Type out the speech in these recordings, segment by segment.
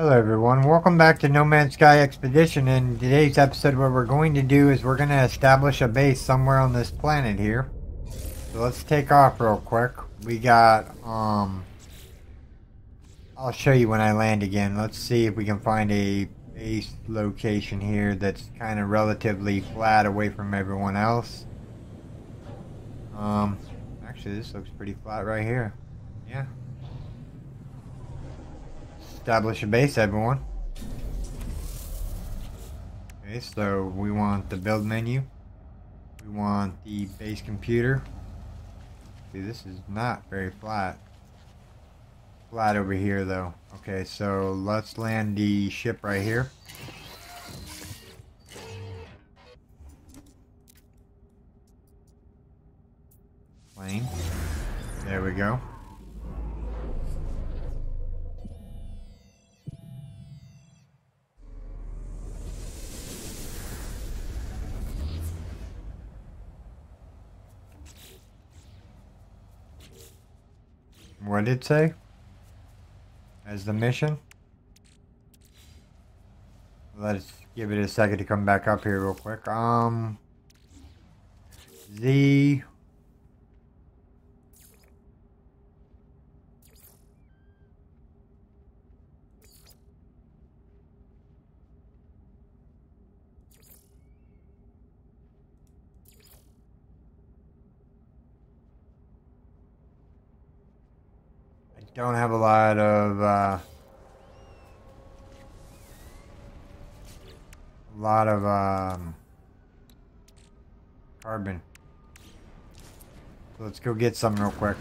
Hello everyone, welcome back to No Man's Sky Expedition. In today's episode what we're going to do is we're going to establish a base somewhere on this planet here. So let's take off real quick. We got, um... I'll show you when I land again. Let's see if we can find a base location here that's kind of relatively flat away from everyone else. Um, actually this looks pretty flat right here. Yeah, establish a base, everyone. Okay, so we want the build menu. We want the base computer. See, this is not very flat. Flat over here, though. Okay, so let's land the ship right here. Plane. There we go. What did it say? As the mission? Let's give it a second to come back up here real quick. Um, Z don't have a lot of uh, a lot of um, carbon. So let's go get some real quick.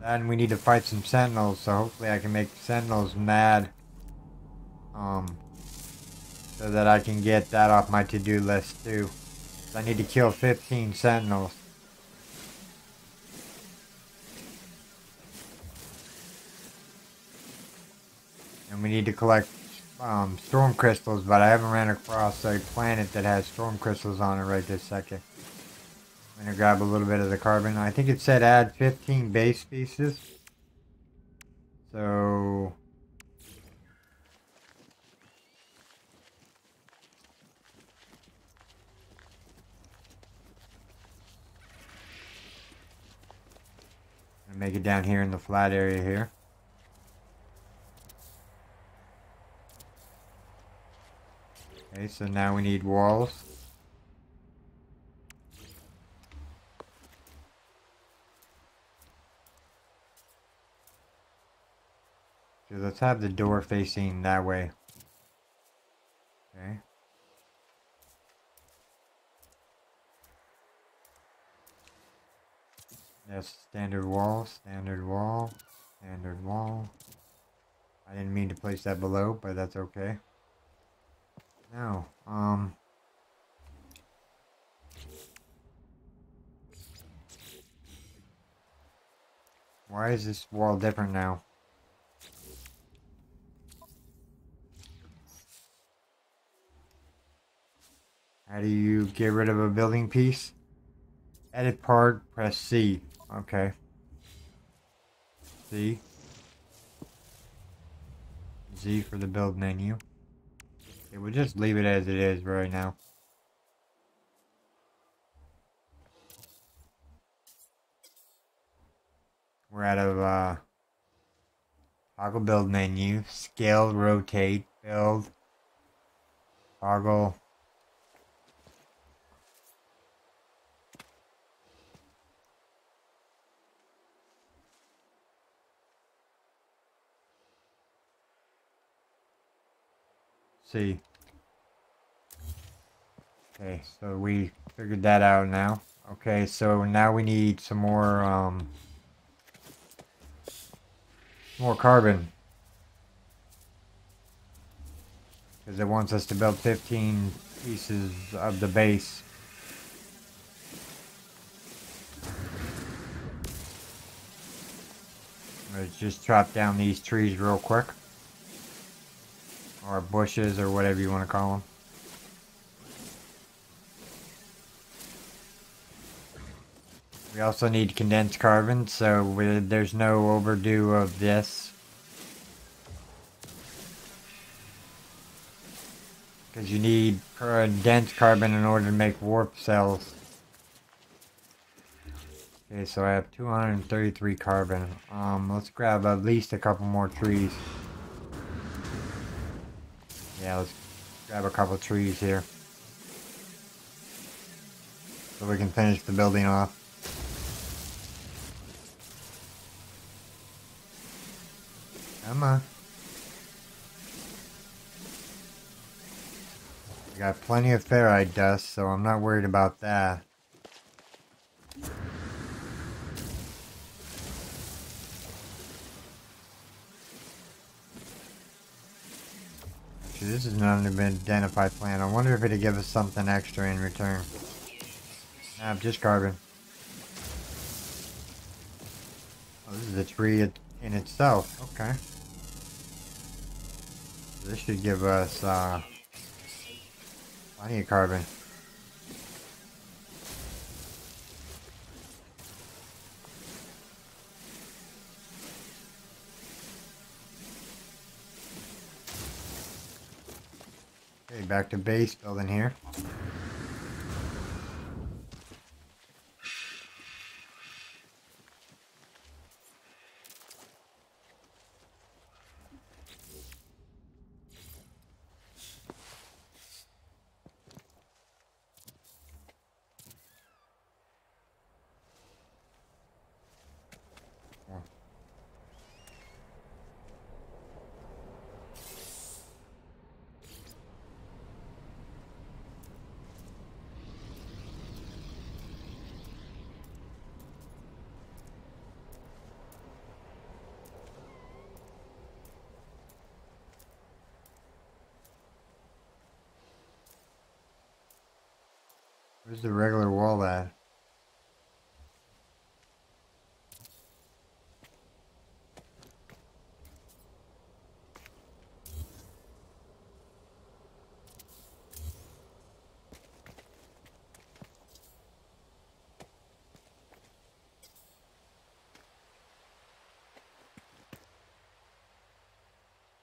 Then we need to fight some sentinels, so hopefully I can make sentinels mad. Um, so that I can get that off my to-do list too. I need to kill 15 sentinels. We need to collect um, storm crystals, but I haven't ran across a planet that has storm crystals on it right this second. I'm going to grab a little bit of the carbon. I think it said add 15 base pieces. So... make it down here in the flat area here. Okay, so now we need walls. So let's have the door facing that way. Okay. Yes, standard wall, standard wall, standard wall. I didn't mean to place that below, but that's okay. No. Um. Why is this wall different now? How do you get rid of a building piece? Edit part, press C. Okay. C. Z for the build menu. We'll just leave it as it is right now. We're out of uh, toggle build menu, scale, rotate, build, toggle. See. Okay, so we figured that out now. Okay, so now we need some more, um, more carbon. Because it wants us to build 15 pieces of the base. Let's just chop down these trees real quick or bushes, or whatever you want to call them. We also need condensed carbon, so there's no overdue of this. Because you need condensed carbon in order to make warp cells. Okay, so I have 233 carbon. Um, let's grab at least a couple more trees. Yeah, let's grab a couple trees here. So we can finish the building off. Come on. Got plenty of ferrite dust, so I'm not worried about that. This is not an identified plant. I wonder if it'd give us something extra in return. Nah, just carbon. Oh, this is a tree in itself. Okay. This should give us uh, plenty of carbon. Okay, back to base building here. Where's a regular wall at?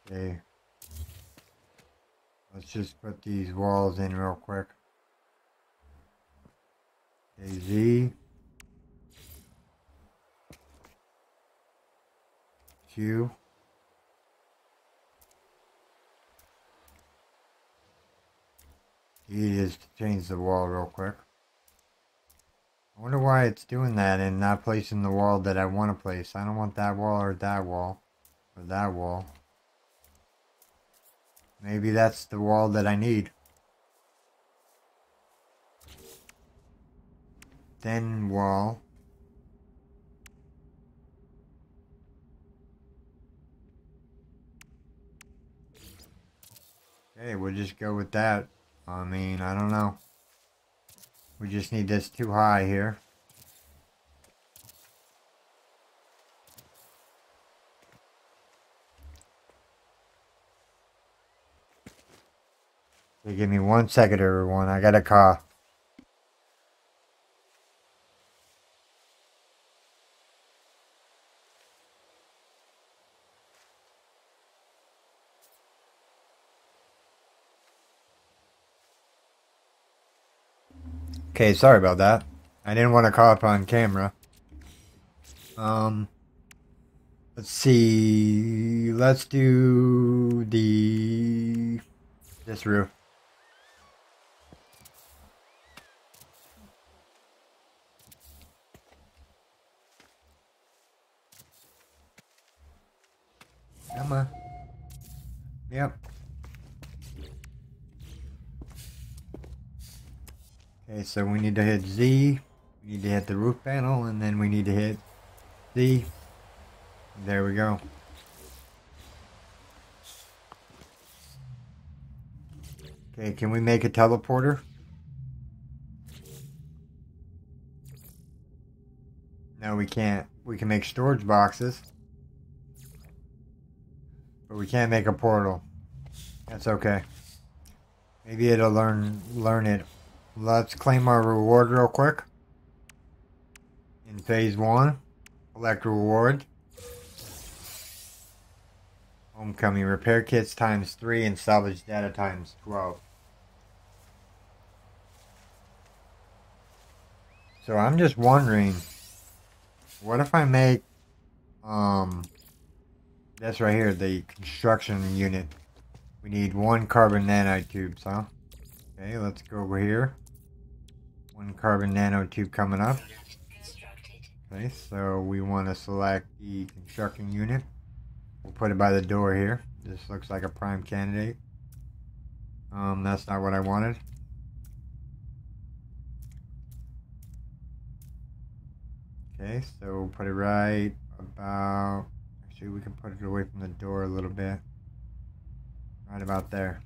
Okay. Let's just put these walls in real quick. Z Q E is to change the wall real quick. I wonder why it's doing that and not placing the wall that I want to place. I don't want that wall or that wall or that wall. Maybe that's the wall that I need. Then wall. Okay, we'll just go with that. I mean, I don't know. We just need this too high here. Give me one second, everyone. I got a call. Okay, sorry about that. I didn't want to call up on camera. Um, let's see. Let's do the this roof. Come on. Yep. Okay, so we need to hit Z, we need to hit the roof panel, and then we need to hit Z. There we go. Okay, can we make a teleporter? No, we can't. We can make storage boxes. But we can't make a portal. That's okay. Maybe it'll learn learn it Let's claim our reward real quick. In phase one, collect reward. Homecoming repair kits times three and salvage data times 12. So I'm just wondering, what if I make, um, that's right here, the construction unit. We need one carbon nanotubes, huh? Okay, let's go over here. One carbon nanotube coming up. Okay, so we want to select the construction unit. We'll put it by the door here. This looks like a prime candidate. Um, that's not what I wanted. Okay, so we'll put it right about, actually we can put it away from the door a little bit. Right about there.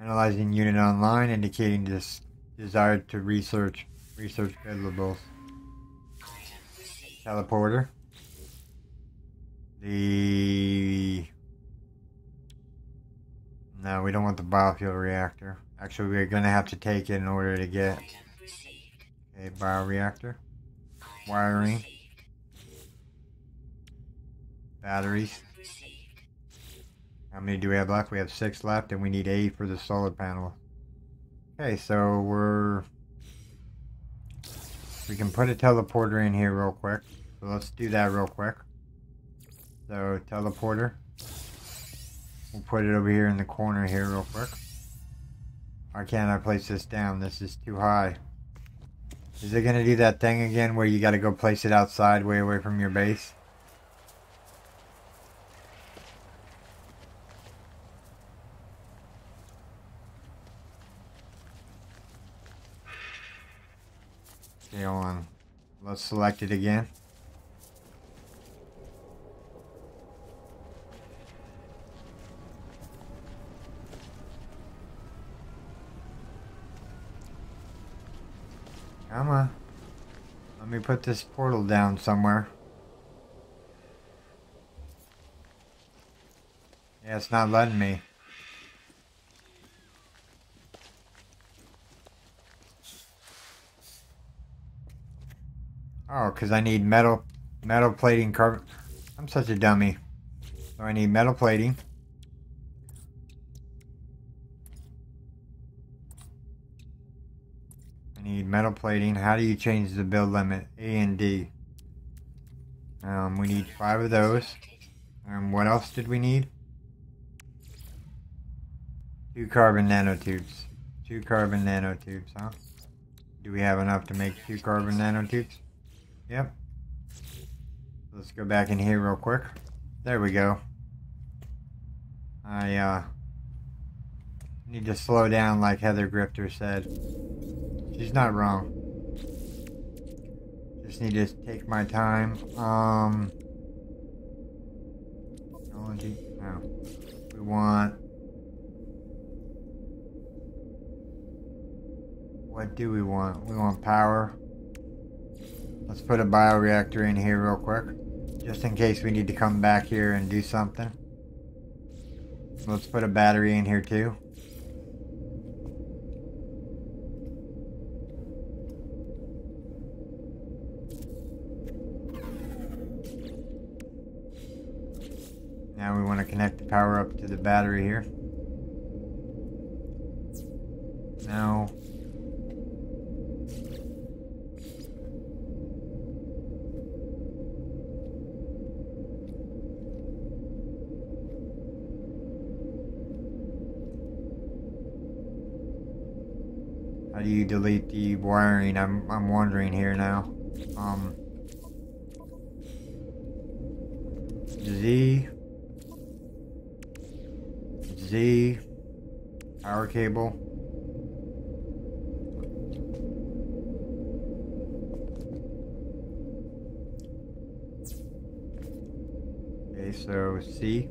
Analyzing unit online, indicating this desire to research research buildables. Teleporter. The no, we don't want the biofuel reactor. Actually, we're gonna have to take it in order to get a bioreactor. Wiring. Batteries. How many do we have left? We have six left, and we need eight for the solid panel. Okay, so we're... We can put a teleporter in here real quick. So let's do that real quick. So, teleporter. We'll put it over here in the corner here real quick. Why can't I place this down? This is too high. Is it going to do that thing again where you got to go place it outside way away from your base? Okay, hold on. Let's select it again. Come on. Let me put this portal down somewhere. Yeah, it's not letting me. Because I need metal, metal plating carbon. I'm such a dummy. So I need metal plating. I need metal plating. How do you change the build limit? A and D. Um, we need five of those. And what else did we need? Two carbon nanotubes. Two carbon nanotubes, huh? Do we have enough to make two carbon nanotubes? Yep. Let's go back in here real quick. There we go. I, uh, need to slow down like Heather Grifter said. She's not wrong. Just need to take my time. Um. No. We want. What do we want? We want power. Let's put a bioreactor in here real quick. Just in case we need to come back here and do something. Let's put a battery in here too. Now we want to connect the power up to the battery here. Now do you delete the wiring? I'm I'm wondering here now. Um Z Z power cable. Okay, so C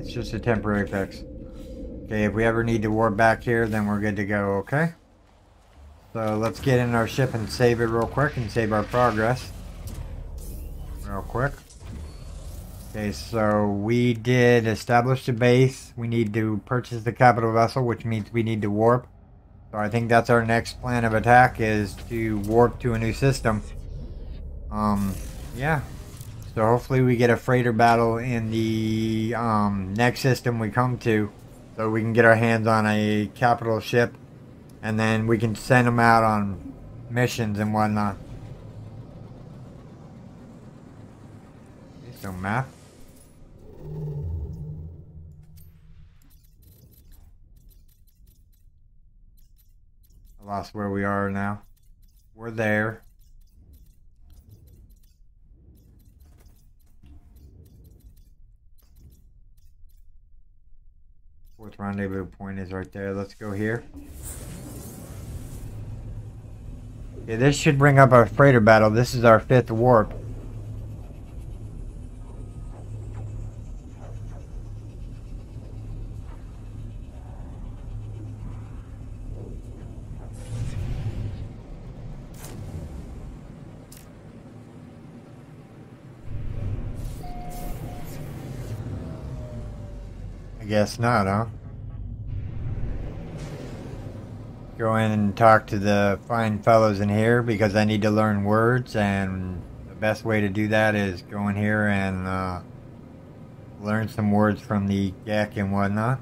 It's just a temporary fix. Okay, if we ever need to warp back here, then we're good to go, okay? So let's get in our ship and save it real quick and save our progress. Real quick. Okay, so we did establish the base. We need to purchase the capital vessel, which means we need to warp. So I think that's our next plan of attack is to warp to a new system. Um, yeah. So hopefully we get a freighter battle in the um, next system we come to. So we can get our hands on a capital ship. And then we can send them out on missions and whatnot. So map. I lost where we are now. We're there. Fourth rendezvous point is right there. Let's go here. Yeah, this should bring up our freighter battle. This is our fifth warp. I guess not, huh? Go in and talk to the fine fellows in here because I need to learn words, and the best way to do that is go in here and uh, learn some words from the Gek and whatnot.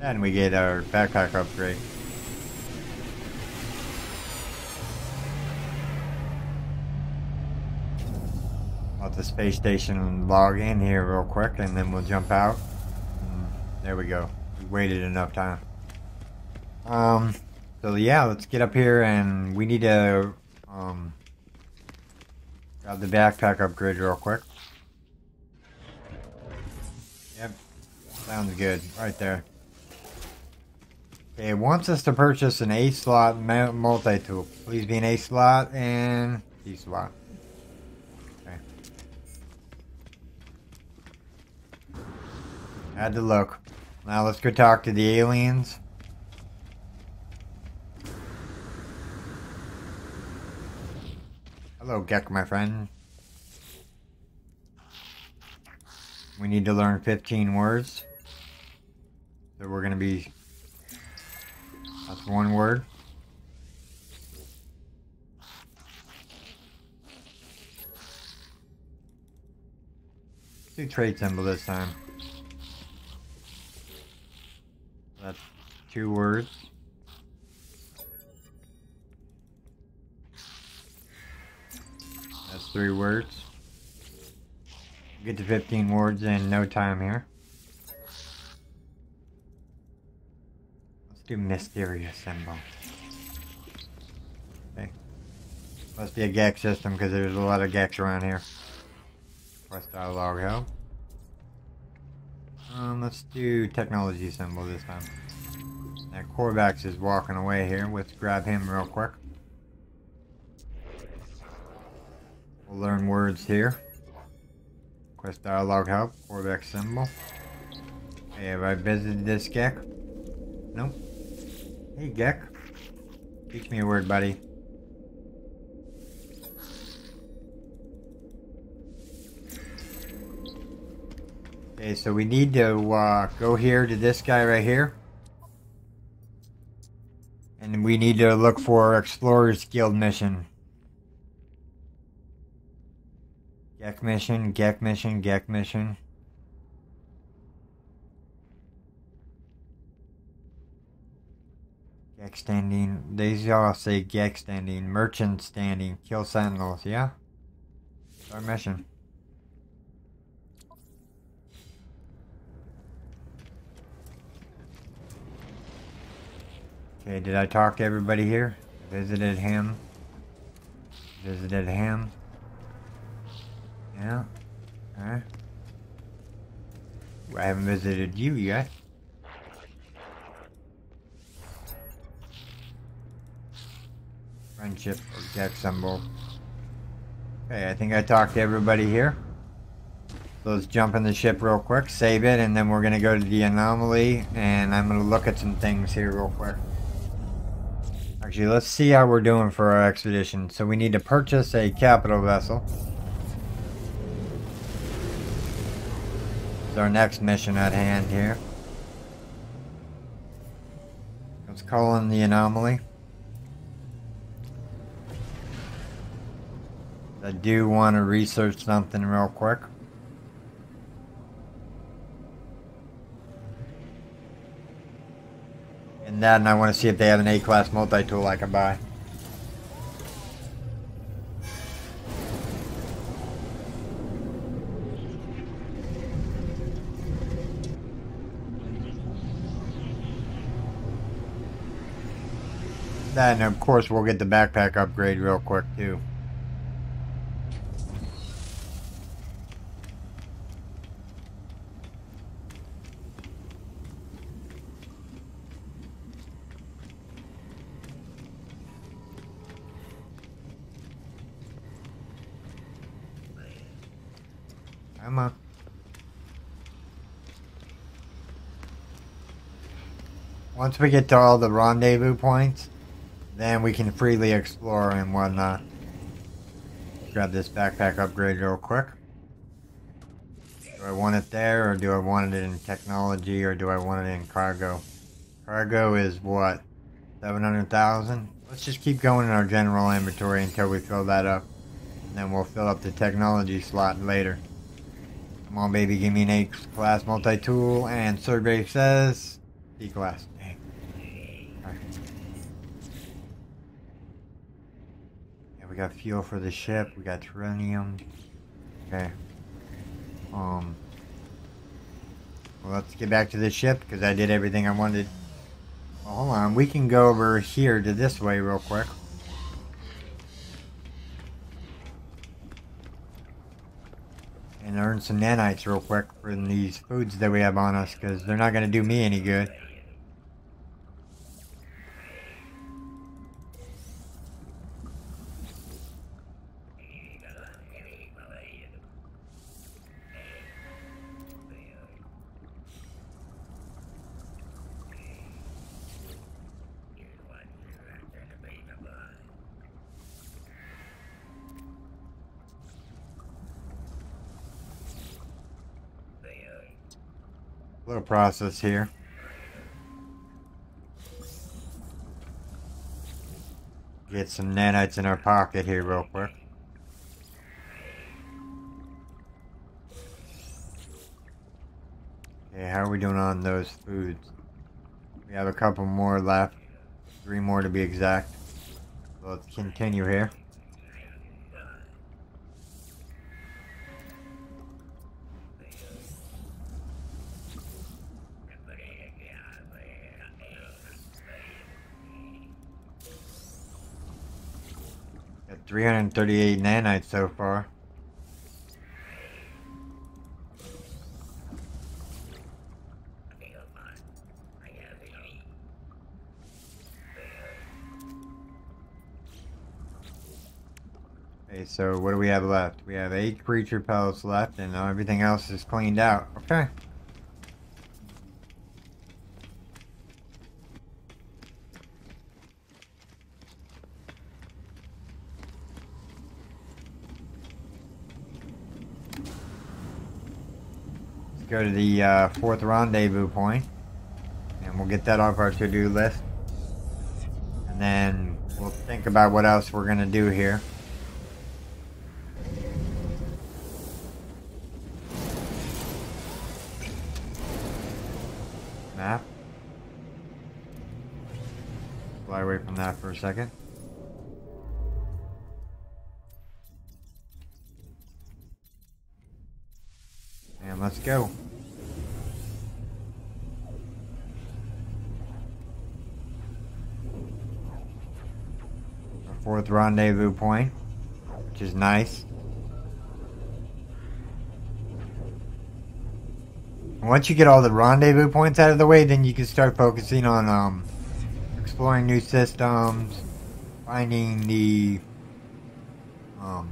And we get our backpack upgrade. Let the space station log in here real quick and then we'll jump out. And there we go. We waited enough time. Um, so yeah, let's get up here and we need to um, grab the backpack upgrade real quick. Yep, sounds good. Right there. Okay, it wants us to purchase an A slot multi-tool. Please be an A slot and C slot. Okay. Had to look. Now let's go talk to the aliens. Hello, Gek, my friend. We need to learn 15 words. So we're going to be that's one word. do trade symbol this time. That's two words. That's three words. Get to 15 words in no time here. do mysterious symbol. Okay. Must be a Gek system because there's a lot of Geks around here. Quest dialogue help. Um, let's do technology symbol this time. Now Korvax is walking away here. Let's grab him real quick. We'll learn words here. Quest dialogue help. Korvax symbol. Hey, have I visited this Gek? Nope. Hey, Gek. Teach me a word, buddy. Okay, so we need to uh, go here to this guy right here. And we need to look for Explorers Guild mission. Gek mission, Gek mission, Gek mission. Gek standing. These all say Gek standing. Merchant standing. Kill sentinels. Yeah? our mission. Okay, did I talk to everybody here? Visited him. Visited him. Yeah. Alright. I haven't visited you yet. Friendship Gek symbol. Okay, I think I talked to everybody here. So let's jump in the ship real quick, save it, and then we're going to go to the anomaly, and I'm going to look at some things here real quick. Let's see how we're doing for our expedition. So we need to purchase a capital vessel. It's our next mission at hand here. Let's call in the anomaly. I do want to research something real quick. That, and I want to see if they have an A-class multi-tool I can buy. And of course we'll get the backpack upgrade real quick too. Come on. Once we get to all the rendezvous points, then we can freely explore and whatnot. Grab this backpack upgrade real quick. Do I want it there, or do I want it in technology, or do I want it in cargo? Cargo is what? 700,000? Let's just keep going in our general inventory until we fill that up. And then we'll fill up the technology slot later. Come on, baby, give me an A-class multi-tool. And survey says D-class. We got fuel for the ship. We got terrenium. Okay. Um. Well, let's get back to the ship because I did everything I wanted. Well, hold on. We can go over here to this way real quick. And earn some nanites real quick from these foods that we have on us because they're not going to do me any good. Process here. Get some nanites in our pocket here real quick. Okay, how are we doing on those foods? We have a couple more left. Three more to be exact. Let's continue here. 338 nanites so far. Okay, so what do we have left? We have eight creature pellets left and everything else is cleaned out. Okay. Go to the uh, fourth rendezvous point, and we'll get that off our to-do list. And then we'll think about what else we're going to do here. Map. Fly away from that for a second. And let's go. Fourth rendezvous point, which is nice. Once you get all the rendezvous points out of the way, then you can start focusing on um, exploring new systems, finding the um,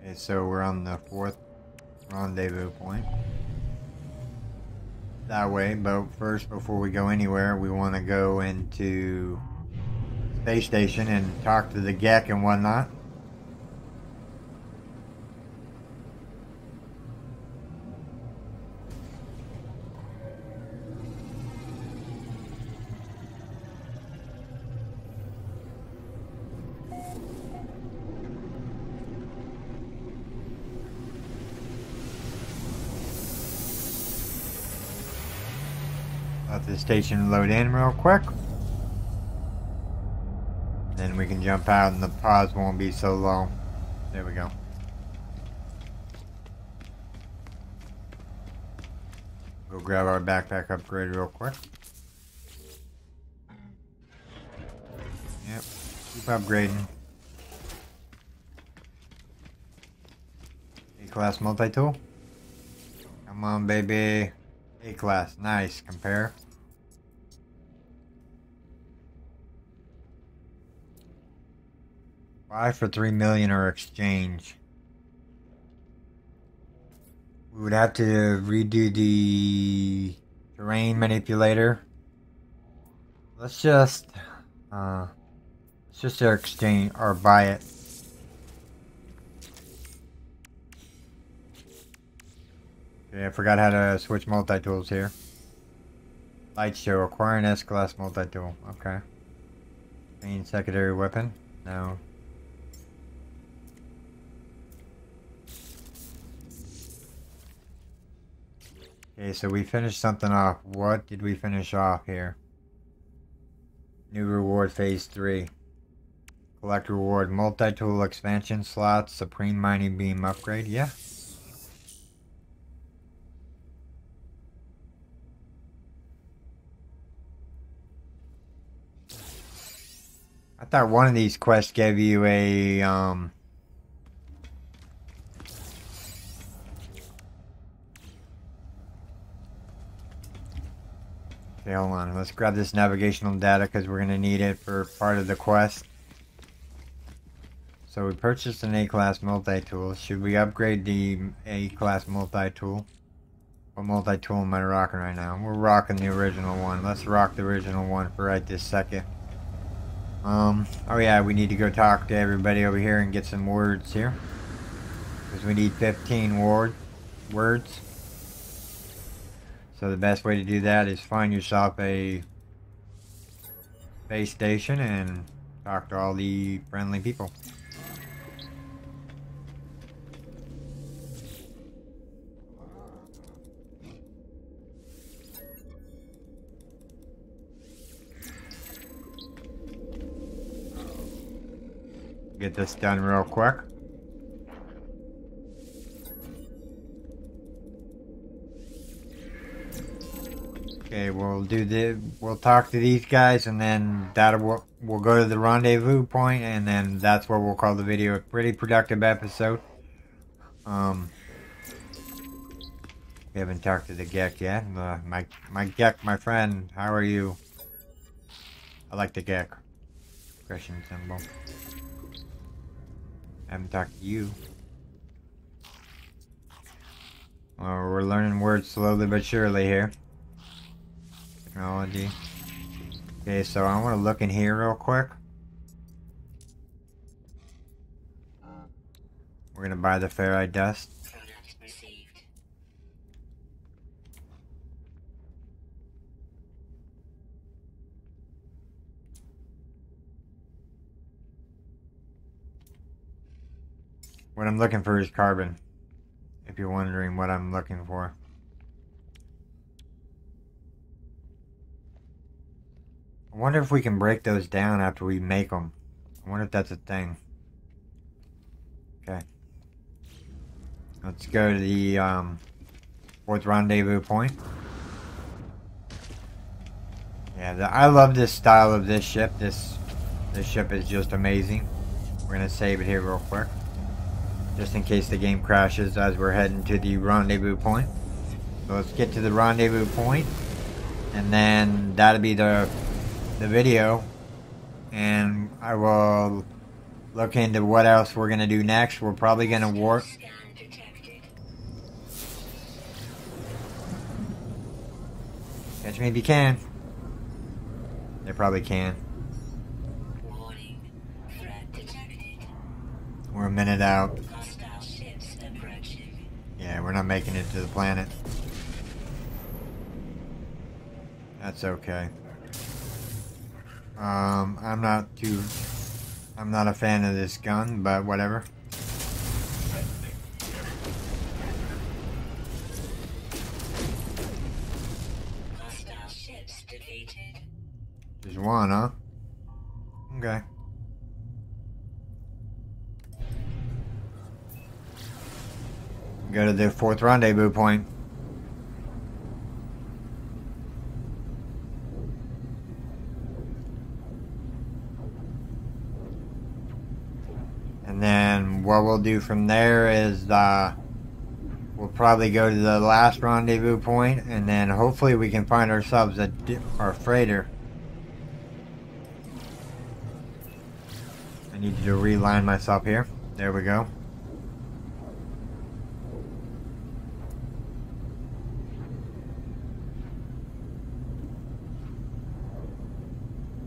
Okay, so we're on the fourth rendezvous point that way, but first, before we go anywhere, we want to go into space station and talk to the Gek and whatnot. Let the station load in real quick. Then we can jump out and the pause won't be so long. There we go. Go grab our backpack upgrade real quick. Yep, keep upgrading. A-class multi-tool. Come on, baby. A-class, nice. Compare. Buy for three million or exchange. We would have to redo the terrain manipulator. Let's just uh let's just exchange or buy it. Okay, I forgot how to switch multi-tools here. Light show, an S-class multi-tool. Okay. Main secondary weapon? No. Okay, so we finished something off. What did we finish off here? New reward phase 3. Collect reward multi-tool expansion slots, supreme mining beam upgrade. Yeah. I thought one of these quests gave you a um Okay, hold on. Let's grab this navigational data because we're going to need it for part of the quest. So we purchased an A-class multi-tool. Should we upgrade the A-class multi-tool? What multi-tool am I rocking right now? We're rocking the original one. Let's rock the original one for right this second. Um, oh yeah, we need to go talk to everybody over here and get some words here. Because we need 15 word, words. So the best way to do that is find yourself a base station and talk to all the friendly people. Get this done real quick. Okay, we'll do the we'll talk to these guys and then that will we'll go to the rendezvous point and then that's where we'll call the video a pretty productive episode. Um we haven't talked to the Gek yet. Uh, my my Gek, my friend, how are you? I like the Gek. Question symbol. I haven't talked to you. Well, we're learning words slowly but surely here Oh, technology. Okay, so I want to look in here real quick. We're gonna buy the ferrite dust. What I'm looking for is carbon. If you're wondering what I'm looking for. I wonder if we can break those down after we make them. I wonder if that's a thing. Okay. Let's go to the um, fourth rendezvous point. Yeah, the, I love this style of this ship. This this ship is just amazing. We're gonna save it here real quick, just in case the game crashes as we're heading to the rendezvous point. So let's get to the rendezvous point, and then that'll be the the video and I will look into what else we're going to do next. We're probably going to work. Catch me if you can. They probably can. We're a minute out. Yeah, we're not making it to the planet. That's okay. Um, I'm not too... I'm not a fan of this gun, but whatever. Just one, huh? Okay. Go to the fourth rendezvous point. And then what we'll do from there is uh, we'll probably go to the last rendezvous point, and then hopefully we can find ourselves a our freighter. I need to reline myself here. There we go.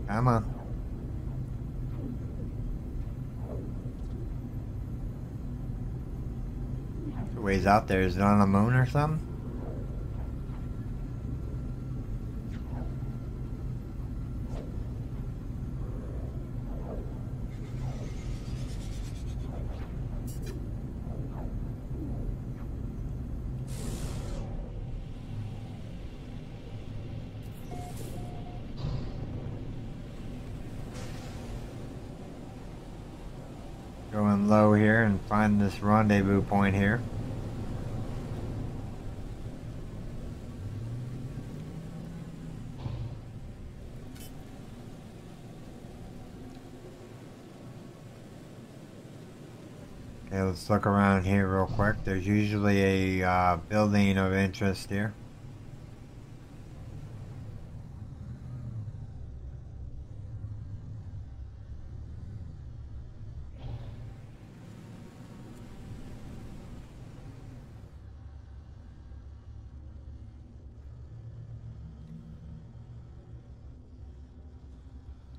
Come on. Ways out there. Is it on the moon or something? Going low here and find this rendezvous point here. Okay, let's look around here real quick. There's usually a uh, building of interest here.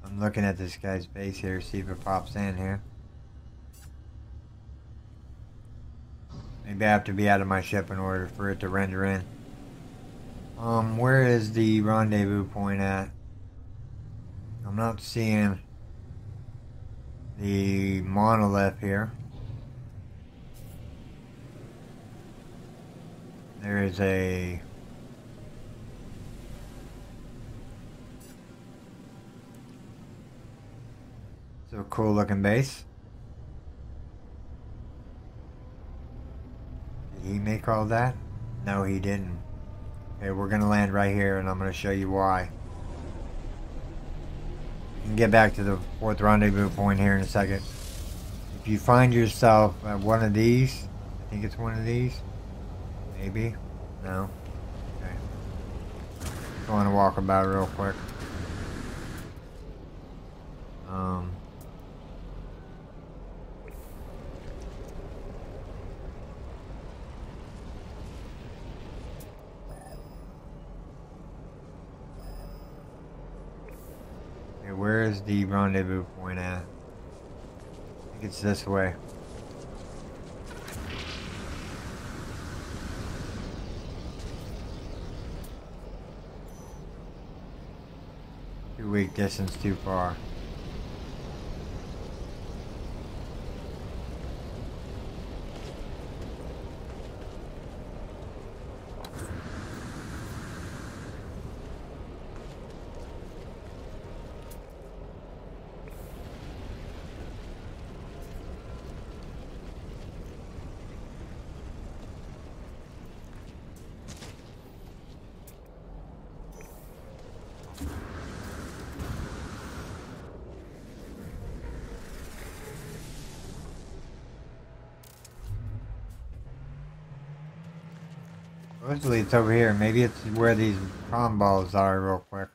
I'm looking at this guy's base here, see if it pops in here. I have to be out of my ship in order for it to render in. Um, where is the rendezvous point at? I'm not seeing the monolith here. There is a so cool looking base. Did he make all that? No, he didn't. Okay, we're gonna land right here, and I'm gonna show you why. We can get back to the fourth rendezvous point here in a second. If you find yourself at one of these, I think it's one of these. Maybe. No. Okay. Going to walk about real quick. Um. Okay, where is the rendezvous point at? I think it's this way. Too weak distance too far. Supposedly it's over here. Maybe it's where these prom balls are real quick.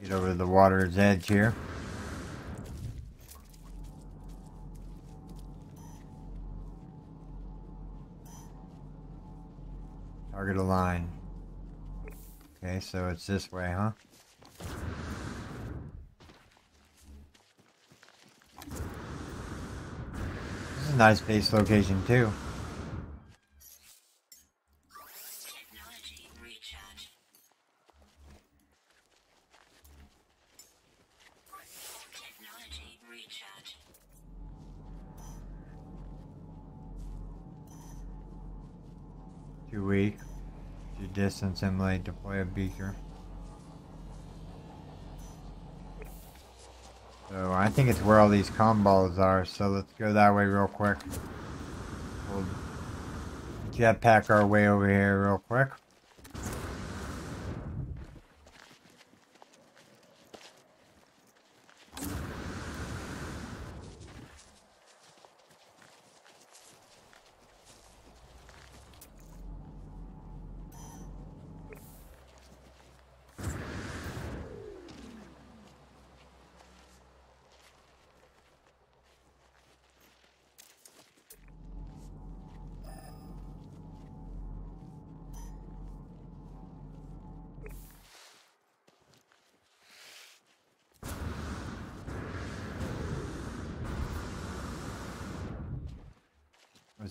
Get over the water's edge here. Target a line. Okay, so it's this way, huh? This is a nice base location too. Too weak. Too distance simulate deploy a beaker. So I think it's where all these com balls are, so let's go that way real quick. We'll jetpack our way over here real quick.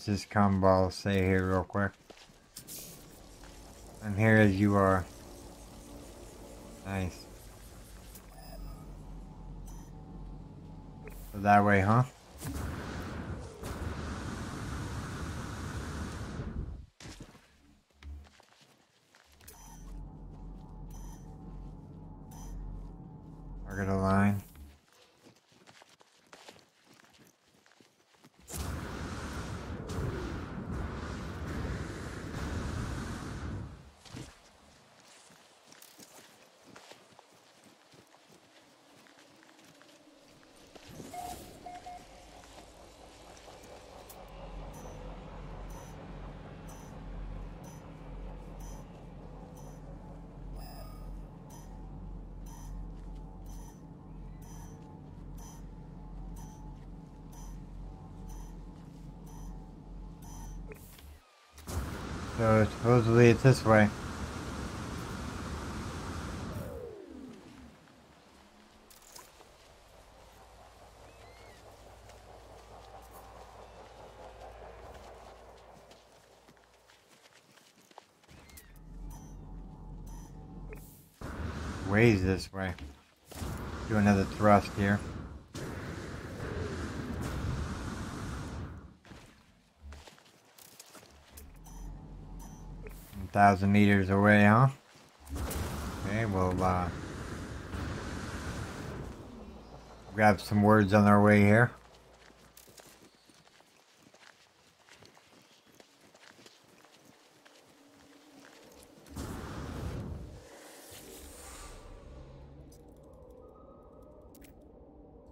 What's this com ball say here real quick? I'm here as you are. Nice. So that way, huh? Target a line. So supposedly it's this way. Ways this way. Do another thrust here. Thousand meters away, huh? Okay, we'll uh, grab some words on our way here.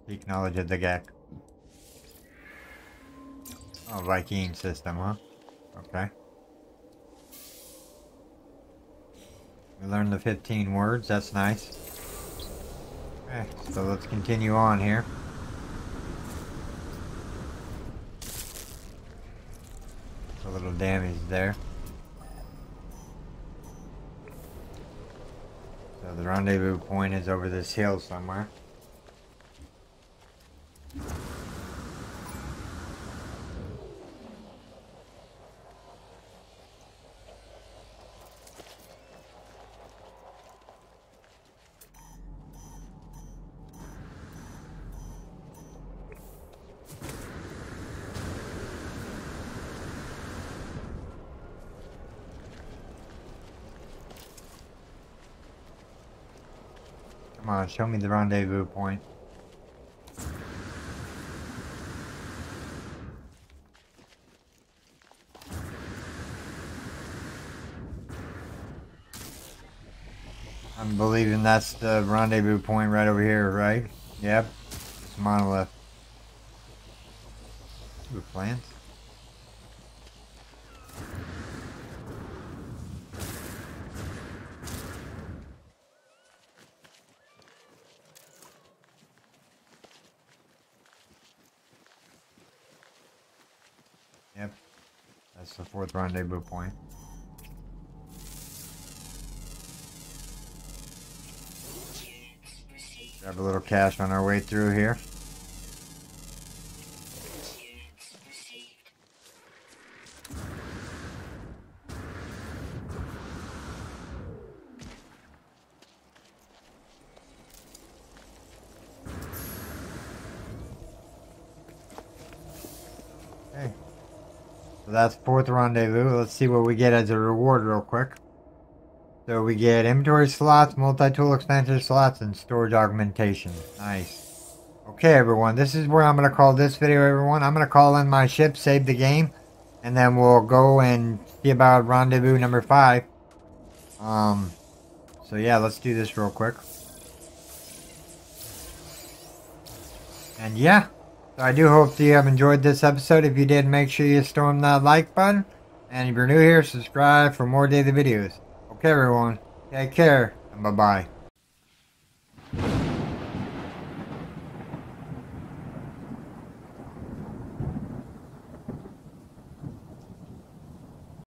Seek knowledge of the Gek. Oh, Vy'keen system, huh? Okay. Learned the 15 words, that's nice. Okay, so let's continue on here. A little damage there. So the rendezvous point is over this hill somewhere. Come on, show me the rendezvous point. I'm believing that's the rendezvous point right over here, right? Yep. It's monolith. Two plants. Yep. That's the fourth rendezvous point. Grab a little cash on our way through here. That's fourth rendezvous. Let's see what we get as a reward real quick. So we get inventory slots, multi-tool expansion slots, and storage augmentation. Nice. Okay, everyone. This is where I'm going to call this video, everyone. I'm going to call in my ship, save the game, and then we'll go and see about rendezvous number five. Um, so yeah, let's do this real quick. And yeah, so I do hope that you have enjoyed this episode. If you did, make sure you storm that like button. And if you're new here, subscribe for more daily videos. Okay, everyone. Take care, and bye-bye.